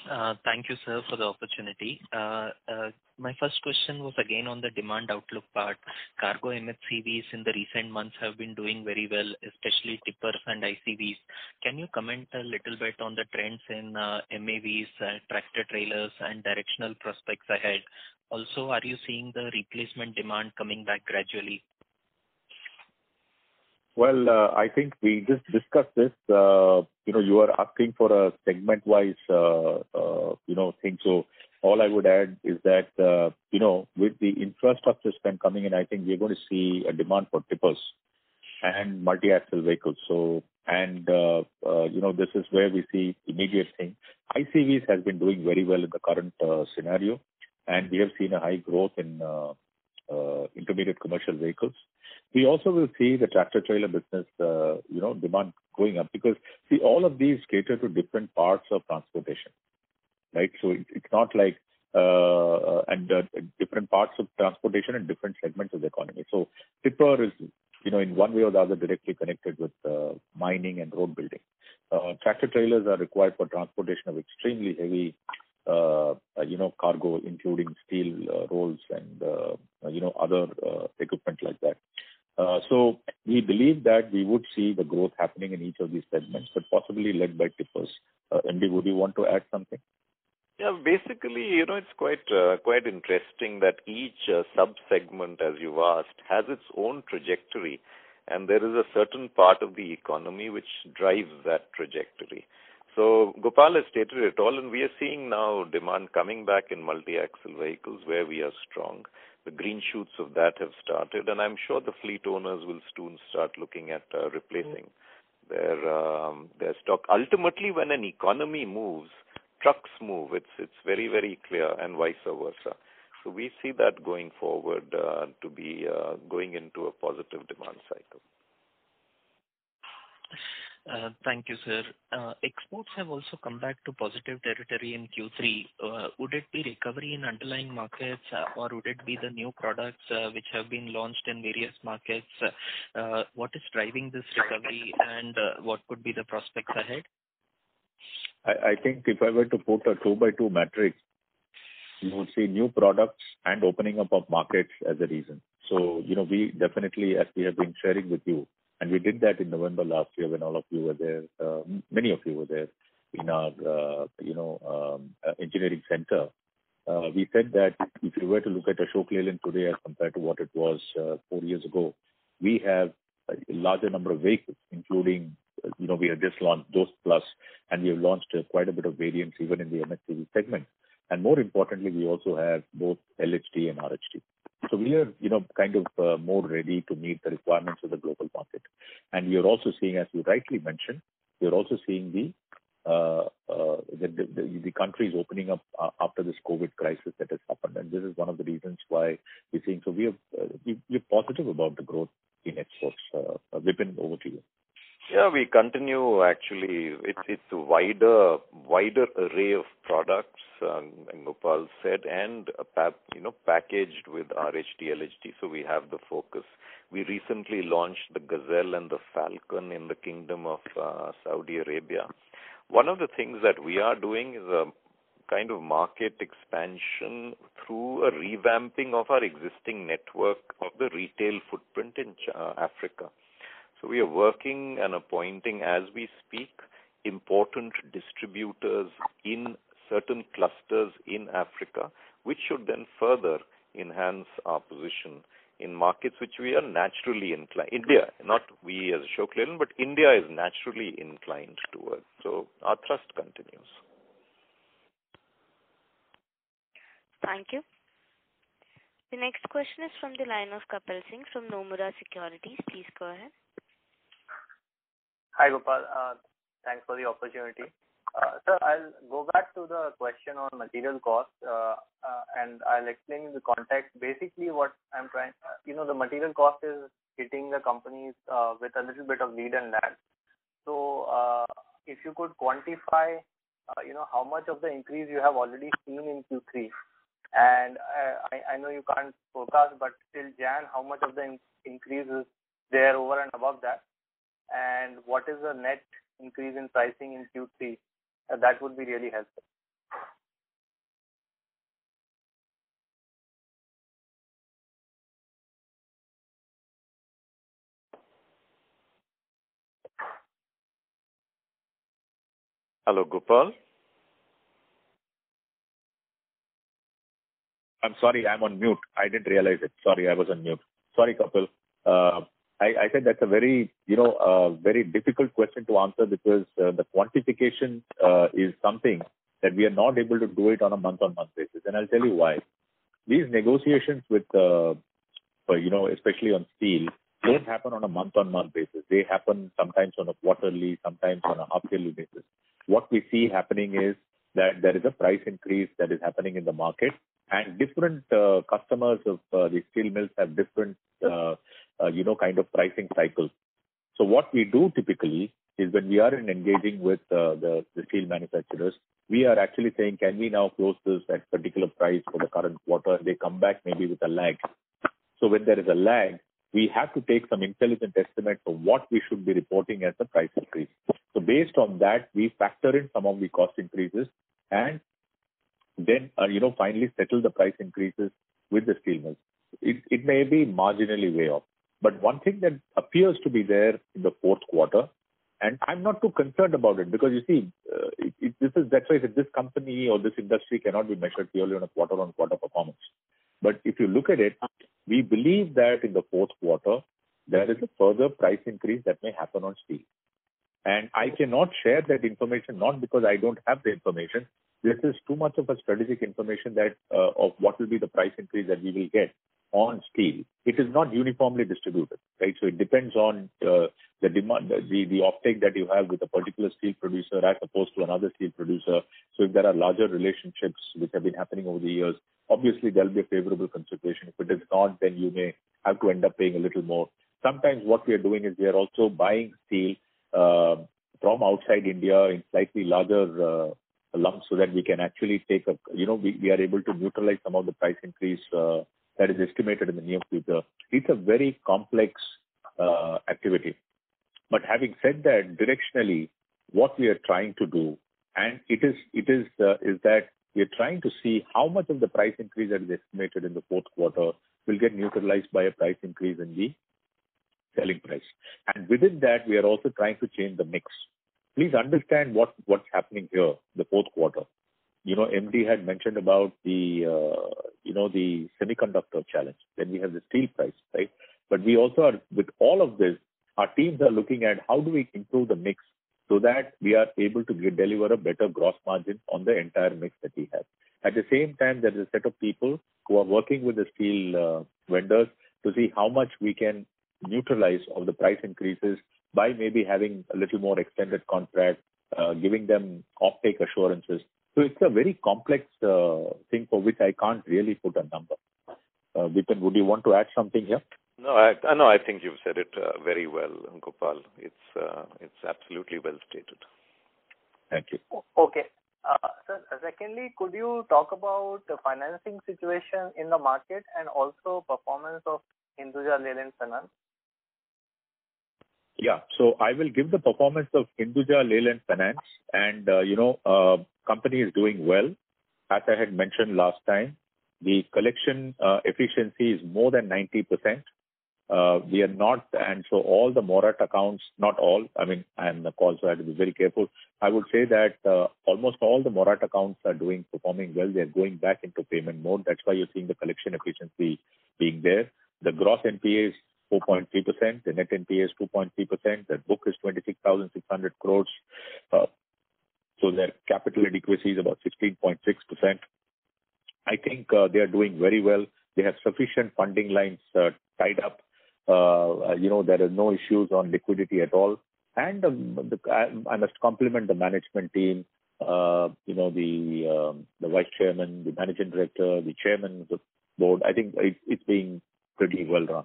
Uh, thank you, sir, for the opportunity. Uh, uh, my first question was again on the demand outlook part. Cargo MHCVs in the recent months have been doing very well, especially tippers and ICVs. Can you comment a little bit on the trends in MAVs, tractor-trailers, and directional prospects ahead? Also, are you seeing the replacement demand coming back gradually? Well, uh, I think we just discussed this. Uh, You know, you are asking for a segment-wise uh, uh you know, thing. So all I would add is that uh, you know, with the infrastructure spend coming in, I think we're going to see a demand for tippers and multi-axle vehicles. So, and, uh, you know, this is where we see immediate thing. ICVs has been doing very well in the current scenario, and we have seen a high growth in intermediate commercial vehicles. We also will see the tractor-trailer business uh, you know, demand going up because, see, all of these cater to different parts of transportation. Right? So it, it's not like uh, and uh, different parts of transportation and different segments of the economy. So tipper is, you know, in one way or the other, directly connected with mining and road building. Tractor-trailers are required for transportation of extremely heavy uh, you know, cargo, including steel rolls and uh, you know, other equipment like that. Uh, we believe that we would see the growth happening in each of these segments, but possibly led by tippers. Uh, MD, would you want to add something? Yeah. Basically, you know, it's quite uh, quite interesting that each sub-segment, as you've asked, has its own trajectory, and there is a certain part of the economy which drives that trajectory. So Gopal has stated it all, and we are seeing now demand coming back in multi-axle vehicles where we are strong. The green shoots of that have started, and I'm sure the fleet owners will soon start looking at uh, replacing mm-hmm. their um, their stock. Ultimately, when an economy moves, trucks move. It's it's very very clear, and vice versa. So we see that going forward uh, to be uh, going into a positive demand cycle. Uh, thank you, sir. Uh, exports have also come back to positive territory in Q3. Uh, would it be recovery in underlying markets, or would it be the new products which have been launched in various markets? What is driving this recovery, and what could be the prospects ahead? I think if I were to put a two-by-two matrix, you would see new products and opening up of markets as a reason. So, you know, we definitely, as we have been sharing with you, and we did that in November last year when all of you were there, many of you were there in our uh, you know, engineering center. Uh, We said that if you were to look at Ashok Leyland today as compared to what it was uh, four years ago, we have a larger number of vehicles, including you know, we have just launched Dost Plus, and we have launched quite a bit of variants even in the MHCV segment. And more importantly, we also have both LHD and RHD. So we are you know, kind of uh, more ready to meet the requirements of the global market. And we are also seeing, as you rightly mentioned, we are also seeing the uh, uh, the countries opening up after this COVID crisis that has happened. And this is one of the reasons why we're seeing. We are positive about the growth in exports. Vipin, over to you. Yeah, we continue actually. It's it's a wider wider array of products, um, Gopal said, and uh, pap, you know packaged with RHD, LHD, so we have the focus. We recently launched the Gazelle and the Falcon in the Kingdom of uh, Saudi Arabia. One of the things that we are doing is a kind of market expansion through a revamping of our existing network of the retail footprint in uh, Africa. So we are working and appointing, as we speak, important distributors in certain clusters in Africa, which should then further enhance our position in markets which we are naturally inclined. India, not we as Ashok Leyland, but India is naturally inclined towards. So our thrust continues. Thank you. The next question is from the line of Kapil Singh from Nomura Securities. Please go ahead. Hi, Gopal. Uh, thanks for the opportunity. Uh, sir, I'll go back to the question on material cost, uh, and I'll explain in the context. Basically, what I'm trying, you know, the material cost is hitting the companies with a little bit of lead and lag. So, if you could quantify, you know, how much of the increase you have already seen in Q3. And, I know you can't forecast, but till January, how much of the increase is there over and above that? And what is the net increase in pricing in Q3? Uh, that would be really helpful. Hello, Gopal? I'm sorry, I'm on mute. I didn't realize it. Sorry, I was on mute. Sorry, Kapil. Uh, I I said that's a very, you know, uh, very difficult question to answer because uh, the quantification uh, is something that we are not able to do it on a month-on-month basis, and I'll tell you why. These negotiations with, uh, you know, especially on steel, don't happen on a month-on-month basis. They happen sometimes on a quarterly, sometimes on a half-yearly basis. What we see happening is that there is a price increase that is happening in the market, and different uh, customers of uh, the steel mills have different, Uh, you know, kind of pricing cycles. So what we do typically is when we are engaging with uh, the steel manufacturers, we are actually saying, "Can we now close this at particular price for the current quarter?" They come back maybe with a lag. So when there is a lag, we have to take some intelligent estimates of what we should be reporting as a price increase. So based on that, we factor in some of the cost increases and then, uh, you know, finally settle the price increases with the steel mills. It may be marginally way off, but one thing that appears to be there in the fourth quarter, and I'm not too concerned about it, because you see, uh, this is, that's why I said this company or this industry cannot be measured purely on a quarter-on-quarter performance. But if you look at it, we believe that in the fourth quarter, there is a further price increase that may happen on steel. And I cannot share that information, not because I don't have the information. This is too much of a strategic information that uh, of what will be the price increase that we will get on steel. It is not uniformly distributed, right? So it depends on uh, the demand, the the offtake that you have with a particular steel producer as opposed to another steel producer. So if there are larger relationships which have been happening over the years, obviously there'll be a favorable consideration. If it is not, then you may have to end up paying a little more. Sometimes what we are doing is we are also buying steel uh, from outside India in slightly larger uh, lumps, so that we can actually take a, you know, we are able to neutralize some of the price increase that is estimated in the near future. It's a very complex uh, activity. But having said that, directionally, what we are trying to do, and it is, it is, that we are trying to see how much of the price increase that is estimated in the fourth quarter will get neutralized by a price increase in the selling price. And within that, we are also trying to change the mix. Please understand what what's happening here, the fourth quarter. You know, MD had mentioned about the, uh, you know, the semiconductor challenge. Then we have the steel price, right? But we also are, with all of this, our teams are looking at how do we improve the mix so that we are able to deliver a better gross margin on the entire mix that we have. At the same time, there is a set of people who are working with the steel uh, vendors to see how much we can neutralize of the price increases by maybe having a little more extended contract, giving them offtake assurances. So it's a very complex uh, thing for which I can't really put a number. Uh, Vipin, would you want to add something here? No, I think you've said it uh, very well, Gopal. It's absolutely well stated. Thank you. Okay. Sir, secondly, could you talk about the financing situation in the market and also performance of Hinduja Leyland Finance? Yeah. So I will give the performance of Hinduja Leyland Finance, and, you know, company is doing well. As I had mentioned last time, the collection uh, efficiency is more than 90%. Uh, we are not, and so all the moratorium accounts, not all, I mean, I am the call, so I have to be very careful. I would say that, uh, almost all the moratorium accounts are doing, performing well. They are going back into payment mode. That's why you're seeing the collection efficiency being there. The gross NPA is 4.3%, the net NPA is 2.3%, the book is 26,600 crores. So their capital adequacy is about 16.6%. I think uh, they are doing very well. They have sufficient funding lines uh, tied up. Uh, you know, there are no issues on liquidity at all. And um, I must compliment the management team, you know, the um, the vice chairman, the managing director, the chairman of the board. I think it's being pretty well run.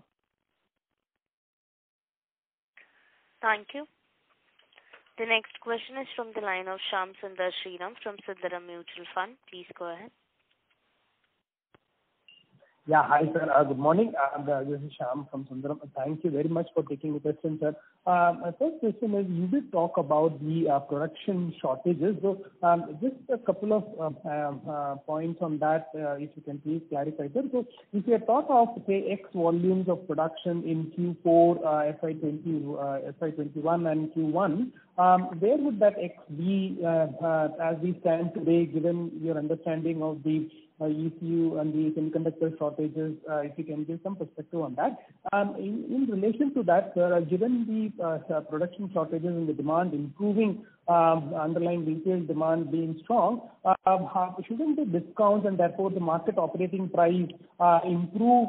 Thank you. The next question is from the line of Shyam Sundar Sriram from Sundaram Mutual Fund. Please go ahead. Yeah. Hi, sir. Uh, good morning. This is Shyam from Sundaram. Thank you very much for taking the question, sir. Um, my first question is, you did talk about the uh, production shortages. So, um, just a couple of um, uh, points on that, if you can please clarify, sir. So if you talk of, say, X volumes of production in Q4, FY 2021 and Q1, where would that X be, as we stand today, given your understanding of the Uh, ECU and the semiconductor shortages, uh, if you can give some perspective on that. Um, in relation to that, sir, uh, given the production shortages and the demand improving, um, underlying retail demand being strong, um, shouldn't the discounts and therefore the market operating price improve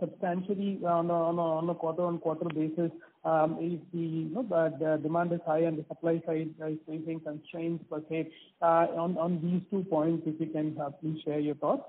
substantially on a quarter-on-quarter basis, Um, if you know the demand is high and the supply side is facing constraints per se? Uh, on these two points, if you can uh, please share your thoughts.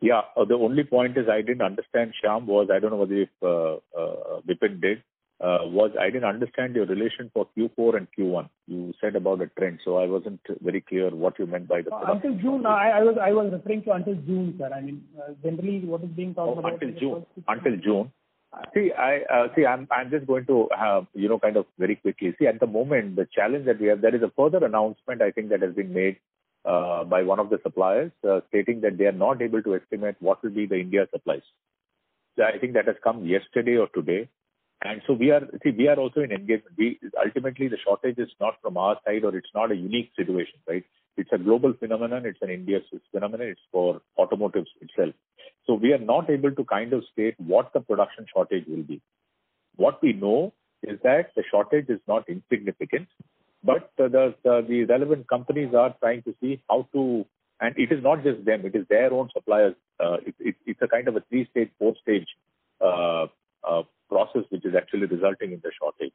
Yeah. Uh, the only point is I didn't understand, Shyam, was I don't know whether if Vipin did, was I didn't understand your relation for Q4 and Q1. You said about a trend, so I wasn't very clear what you meant by the production. Until June. I was I was referring to until June, sir. I mean, generally what is being talked oh, about- Oh, until June. until June. Until June. Uh, see, I'm I'm just going to, uh, you know, kind of very quickly. See, at the moment, the challenge that we have, there is a further announcement, I think, that has been made uh, by one of the suppliers, uh, stating that they are not able to estimate what will be the India supplies. So I think that has come yesterday or today. And so we are... See, we are also in engagement. We ultimately, the shortage is not from our side, or it's not a unique situation, right? It's a global phenomenon. It's an India phenomenon. It's for automotives itself. So we are not able to kind of state what the production shortage will be. What we know is that the shortage is not insignificant, but the relevant companies are trying to see how to... And it is not just them, it is their own suppliers. Uh, it's a kind of a three-stage, four-stage uh, uh, process, which is actually resulting in the shortage.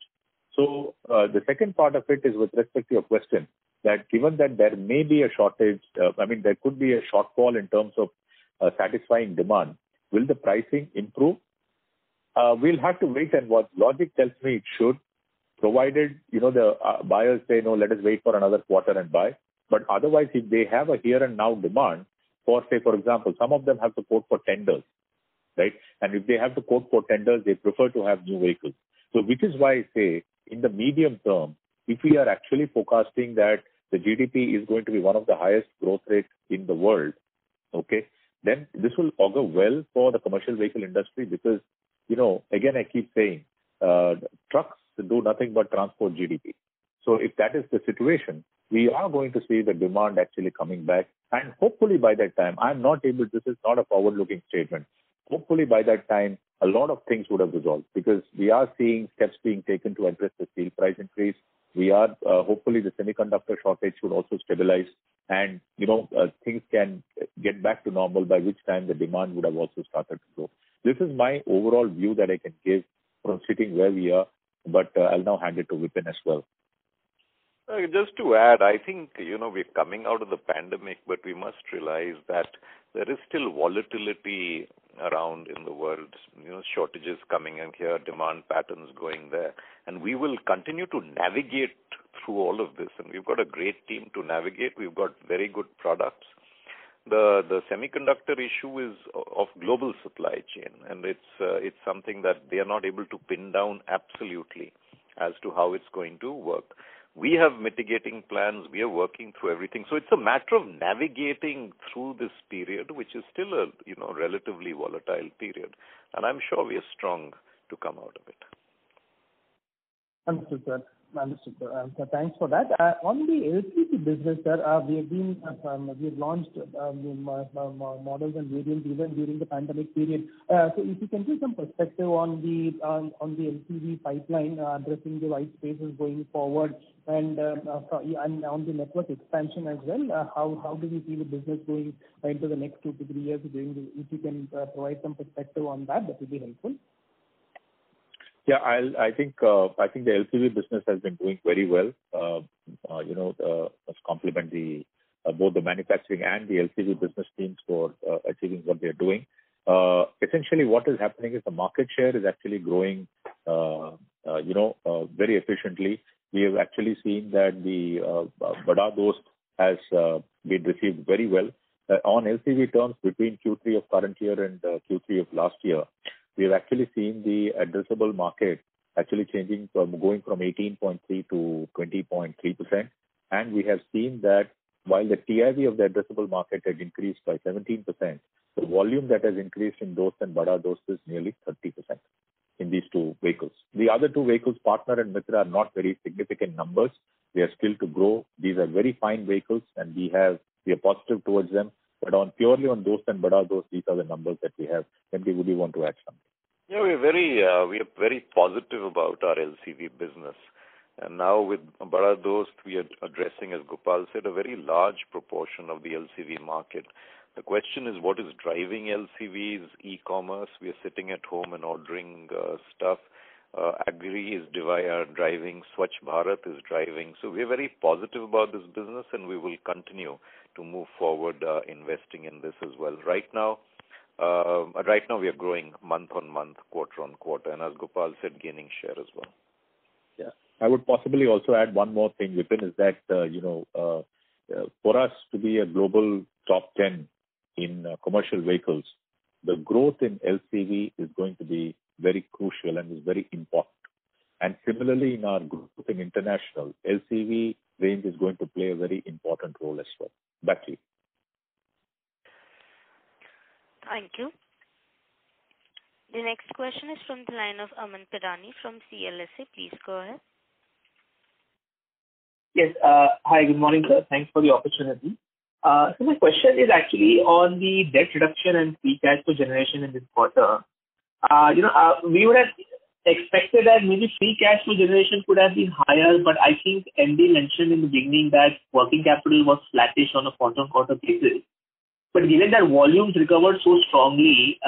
So, uh, the second part of it is with respect to your question, that given that there may be a shortage, uh, I mean, there could be a shortfall in terms of uh, satisfying demand, will the pricing improve? We'll have to wait, and what logic tells me it should, provided, you know, the buyers say, "No, let us wait for another quarter and buy." But otherwise, if they have a here and now demand for, say, for example, some of them have to quote for tenders, right? And if they have to quote for tenders, they prefer to have new vehicles. So which is why I say, in the medium term, if we are actually forecasting that the GDP is going to be one of the highest growth rates in the world, okay, then this will augur well for the commercial vehicle industry. Because, you know, again, I keep saying, uh, trucks do nothing but transport GDP. So if that is the situation, we are going to see the demand actually coming back, and hopefully by that time, I'm not able... This is not a forward-looking statement. Hopefully, by that time, a lot of things would have resolved, because we are seeing steps being taken to address the steel price increase. We are, uh, hopefully, the semiconductor shortage should also stabilize, and, you know, things can get back to normal, by which time the demand would have also started to grow. This is my overall view that I can give from sitting where we are, but, I'll now hand it to Vipin as well. Just to add, I think, you know, we're coming out of the pandemic, but we must realize that there is still volatility around in the world, you know, shortages coming in here, demand patterns going there. And we will continue to navigate through all of this, and we've got a great team to navigate. We've got very good products. The the semiconductor issue is of global supply chain, and it's uh, it's something that they are not able to pin down absolutely as to how it's going to work. We have mitigating plans. We are working through everything. So it's a matter of navigating through this period, which is still a, you know, relatively volatile period, and I'm sure we are strong to come out of it. Understood, sir. Understood, sir. Thanks for that. Uh, on the LCV business, sir, uh, we have been uh, um, we have launched um, models and variants even during the pandemic period. So if you can give some perspective on the on the LCV pipeline addressing the white spaces going forward Uh, and on the network expansion as well, uh, how how do we see the business going uh, into the next two to three years? If you can provide some perspective on that that would be helpful. Yeah, I think uh I think the LCV business has been doing very well. Let's compliment the both the manufacturing and the LCV business teams for achieving what they're doing. Essentially, what is happening is the market share is actually growing you know, very efficiently. We have actually seen that the uh, Bada Dost has uh, been received very well. Uh, on LCV terms between Q3 of current year and uh, Q3 of last year, we have actually seen the addressable market actually changing from going from 18.3 to 20.3%. And we have seen that while the TIV of the addressable market had increased by 17%, the volume that has increased in Dost and Bada Dost is nearly 30% in these two vehicles. The other two vehicles, Partner and Mitra, are not very significant numbers. They are still to grow. These are very fine vehicles, and we have we are positive towards them. But on purely on Dost and Bada Dost, these are the numbers that we have. MD, would you want to add something? Yeah, we are very uh, we are very positive about our LCV business. And now with Bada Dost, we are addressing, as Gopal said, a very large proportion of the LCV market. The question is, what is driving LCVs? E-commerce. We are sitting at home and ordering uh, stuff. Uh, Agri is uh, driving. Swachh Bharat is driving. So We are very positive about this business, and we will continue to move forward investing in this as well. Right now um, uh right now we are growing month-on-month, quarter-on-quarter, and as Gopal said, gaining share as well. Yeah. I would possibly also add one more thing, Vipin, is that you know, for us to be a global top 10 in commercial vehicles, the growth in LCV is going to be very crucial and is very important. And Similarly, in our growth in international, LCV range is going to play a very important role as well. Back to you. Thank you. The next question is from the line of Amyn Pirani from CLSA. Please go ahead. Yes. Uh, Hi, good morning, sir. Thanks for the opportunity. Uh, so my question is actually on the debt reduction and free cash flow generation in this quarter. Uh, you know, uh, we would have expected that maybe free cash flow generation could have been higher, but I think MD mentioned in the beginning that working capital was flattish on a quarter-on-quarter basis. But given that volumes recovered so strongly,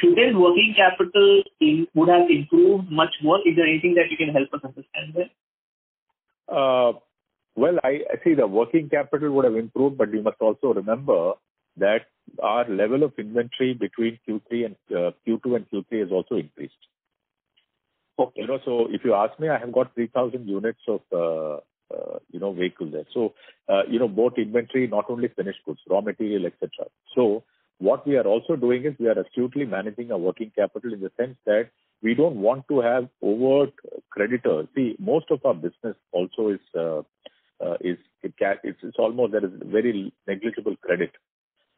shouldn't working capital would have improved much more? Is there anything that you can help us understand there? Well, I see the working capital would have improved, but we must also remember that our level of inventory between Q3 and uh, Q2 and Q3 has also increased. Okay. So, if you ask me, I have got 3,000 units of uh, uh, you know, vehicle there. So, you know, both inventory, not only finished goods, raw material, et cetera. What we are also doing is we are astutely managing our working capital in the sense that we don't want to have overt creditors. See, most of our business also is Uh, almost there is very negligible credit.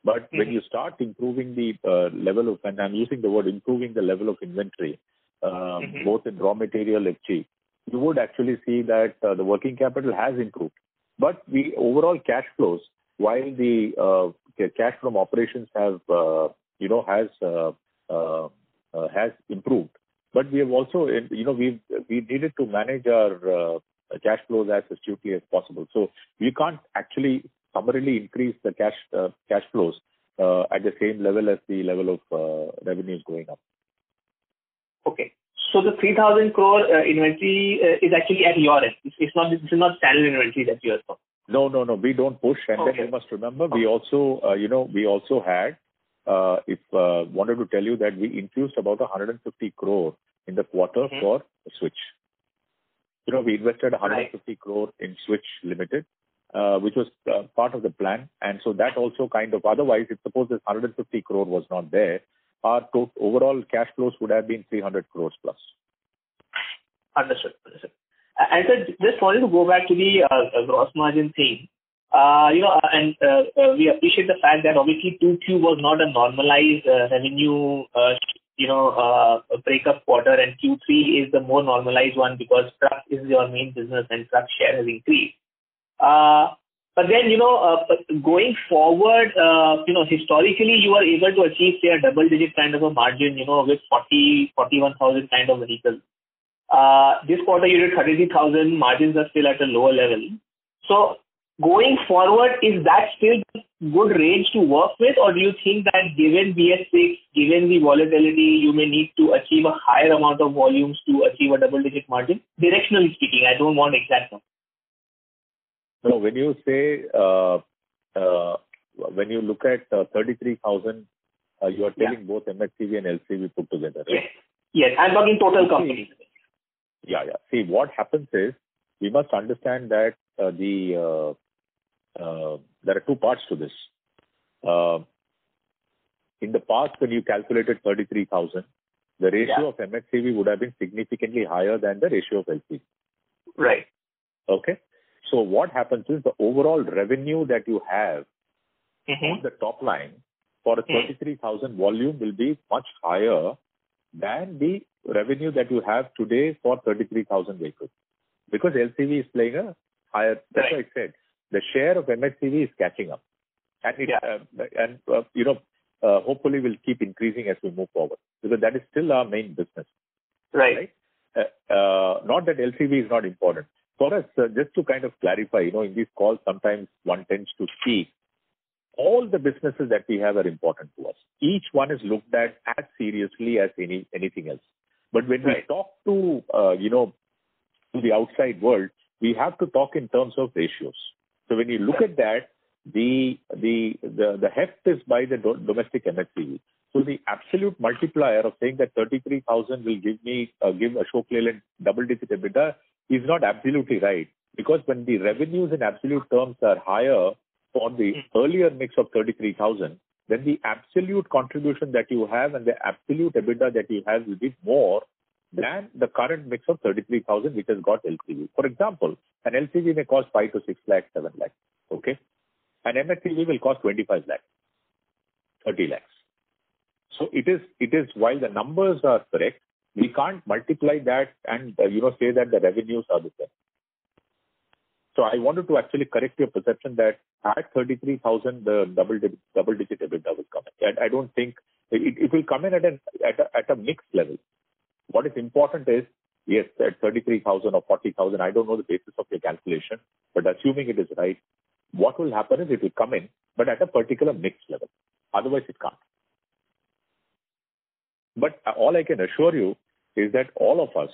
But hmm. when you start improving the uh, level of, and I'm using the word improving the level of inventory, um, mm-hmm. both in raw material, and FG, you would actually see that uh, the working capital has improved. But the overall cash flows, while the cash from operations have, you know, has has improved. But we have also, you know, we we needed to manage our cash flows as astutely as possible. So we can't actually summarily increase the cash cash flows at the same level as the level of revenues going up. Okay. So the 3,000 crore inventory is actually at your end. It's not This is not standard inventory that you have got. No, no, no. we don't push. And okay. You must remember, we also uh, you know, we also had, uh, if uh, wanted to tell you that we infused about 150 crore in the quarter for Switch. We invested 150 crore in Switch Limited, uh, which was uh, part of the plan. And so that also kind of, otherwise, if suppose this 150 crore was not there, our total overall cash flows would have been 300 crores plus. Understood. Sir, just wanted to go back to the uh, gross margin thing. You know, and we appreciate the fact that obviously 2Q was not a normalized revenue you know, uh, a breakup quarter and Q3 is the more normalized one because truck is your main business and truck share has increased. Uh, but then, you know, uh, going forward, you know, historically, you are able to achieve, say, a double-digit kind of a margin, you know, with 40, 41,000 kind of vehicles. This quarter, you did 33,000. Margins are still at a lower level. So going forward, is that still good range to work with, or do you think that given BS6, given the volatility, you may need to achieve a higher amount of volumes to achieve a double-digit margin? Directionally speaking, I don't want exact numbers. So when you say, uh, uh, when you look at uh, 33,000, you are telling both MHCV and LCV put together, right? Yes. Yes. I'm talking total company. Yeah, yeah. See, what happens is we must understand that Uh, there are two parts to this. Uh, in the past, when you calculated 33,000, the ratio of MHCV would have been significantly higher than the ratio of LCV. Right. Okay? So what happens is the overall revenue that you have mm-hmm. on the top line for a mm. 33,000 volume will be much higher than the revenue that you have today for 33,000 vehicles because LCV is playing a higher. That's why I said the share of MHCV is catching up. And uh, and uh, you know uh, hopefully, we'll keep increasing as we move forward because that is still our main business. Right. Not that LCV is not important. For us, just to kind of clarify, you know, in these calls, sometimes one tends to speak. All the businesses that we have are important to us. Each one is looked at as seriously as any anything else. But when we talk to, you know, to the outside world, we have to talk in terms of ratios. So when you look at that, the the the, the heft is by the domestic MHCV. So the absolute multiplier of saying that 33,000 will give me uh, give Ashok Leyland double-digit EBITDA is not absolutely right because when the revenues in absolute terms are higher for the earlier mix of 33,000, then the absolute contribution that you have and the absolute EBITDA that you have will be more than the current mix of 33,000, which has got LCV. For example, an LCV may cost 5 to 6 lakhs, 7 lakhs. Okay? An MHCV will cost 25 lakhs, 30 lakhs. So it is, it is while the numbers are correct, we can't multiply that and uh, you know say that the revenues are the same. So I wanted to actually correct your perception that at 33,000, the double-digit EBITDA will come in. I don't think it will come in at an at a mixed level. What is important is, yes, at 33,000 or 40,000, I don't know the basis of your calculation, but assuming it is right, what will happen is it will come in, but at a particular mix level. Otherwise, it can't. But uh, all I can assure you is that all of us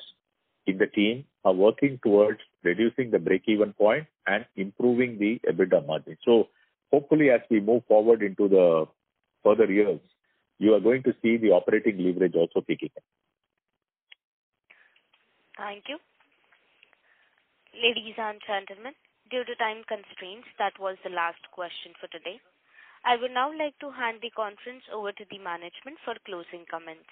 in the team are working towards reducing the break-even point and improving the EBITDA margin. So hopefully, as we move forward into the further years, you are going to see the operating leverage also kicking in. Thank you. Ladies and gentlemen, due to time constraints, that was the last question for today. I would now like to hand the conference over to the management for closing comments.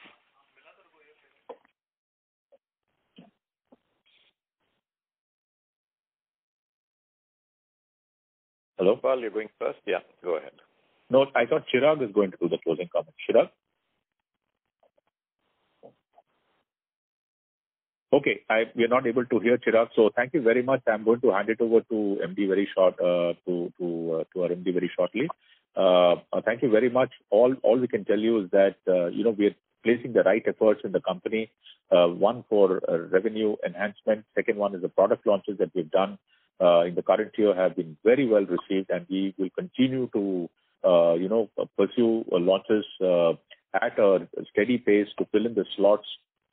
Hello? Gopal, you're going first? Yeah, go ahead. No, I thought Chirag is going to do the closing comments. Chirag? Okay. We are not able to hear Chirag. So thank you very much. I'm going to hand it over to MD very short, uh, uh, to our MD very shortly. Uh, thank you very much. All we can tell you is that you know, we are placing the right efforts in the company. One for revenue enhancement. Second one is the product launches that we've done in the current year have been very well received, and we will continue to you know, pursue launches at a steady pace to fill in the slots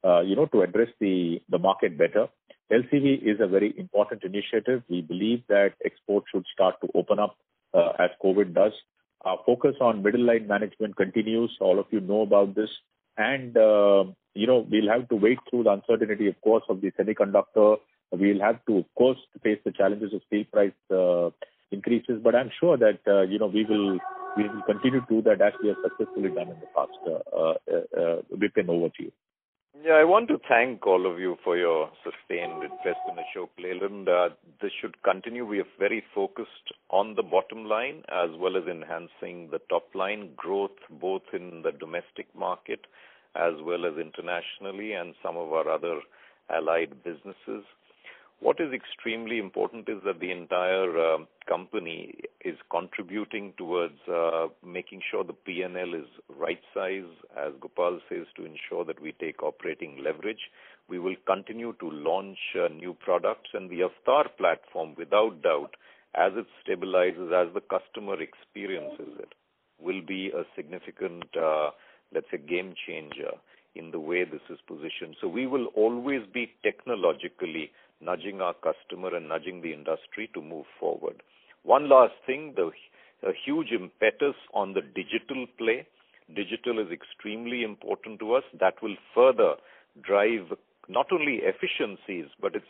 to address the the market better. LCV is a very important initiative. We believe that exports should start to open up uh, as COVID does. Our focus on middle line management continues. All of you know about this. And uh, you know, we'll have to wait through the uncertainty, of course, of the semiconductor. We'll have to, of course, face the challenges of steel price uh, increases. But I'm sure that uh, you know, we will we will continue to do that as we have successfully done in the past. Uh, uh, uh, Vipin, over to you. Yeah, I want to thank all of you for your sustained interest in the Ashok Leyland. Uh, this should continue. We are very focused on the bottom line as well as enhancing the top line growth both in the domestic market as well as internationally and some of our other allied businesses. What is extremely important is that the entire um, company is contributing towards uh, making sure the P&L is right size, as Gopal says, to ensure that we take operating leverage. We will continue to launch uh, new products. And the AVTR platform, without doubt, as it stabilizes, as the customer experiences it, will be a significant, uh, let's say, game changer in the way this is positioned. So we will always be technologically nudging our customer and nudging the industry to move forward. One last thing, the huge impetus on the digital play. Digital is extremely important to us. That will further drive not only efficiencies, but it's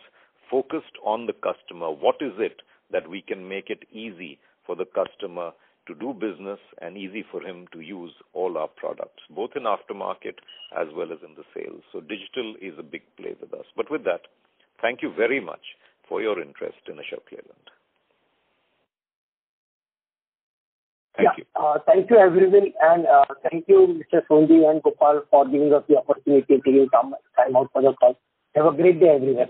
focused on the customer. What is it that we can make it easy for the customer to do business and easy for him to use all our products, both in aftermarket as well as in the sales. So digital is a big play with us. But with that, thank you very much for your interest in Ashok Leyland. Thank you. Uh, thank you, everyone, and uh, thank you, Mr. Sondhi and Gopal, for giving us the opportunity to take time out for the call. Have a great day, everyone.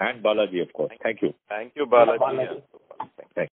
And Balaji, of course. Thank you. Thank you, Balaji. Balaji. Thanks.